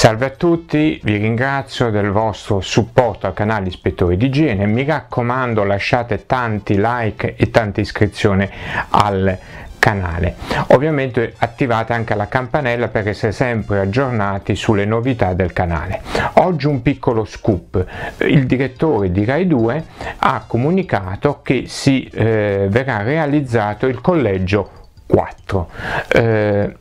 Salve a tutti, vi ringrazio del vostro supporto al canale Ispettori di Igiene, mi raccomando lasciate tanti like e tante iscrizioni al canale. Ovviamente attivate anche la campanella per essere sempre aggiornati sulle novità del canale. Oggi un piccolo scoop, il direttore di Rai 2 ha comunicato che si eh, verrà realizzato il collegio 4. Eh,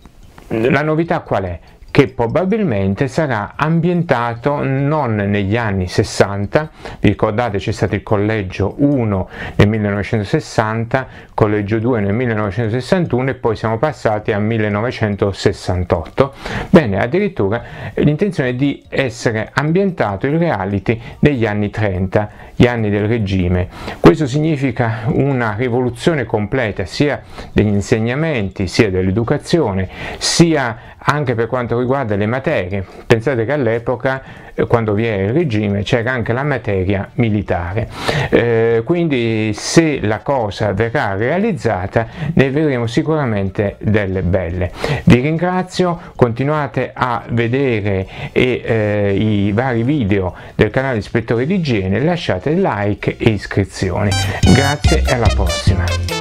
la novità qual è? Che probabilmente sarà ambientato non negli anni 60, vi ricordate c'è stato il collegio 1 nel 1960, collegio 2 nel 1961 e poi siamo passati al 1968. Bene, addirittura l'intenzione è di essere ambientato il reality negli anni 30, gli anni del regime. Questo significa una rivoluzione completa sia degli insegnamenti, sia dell'educazione, sia anche per quanto riguarda le materie. Pensate che all'epoca, eh, quando vi era il regime, c'era anche la materia militare. Eh, quindi se la cosa verrà realizzata, ne vedremo sicuramente delle belle. Vi ringrazio, continuate a vedere e, eh, i vari video del canale Ispettore di Igiene, lasciate like e iscrizioni. Grazie e alla prossima.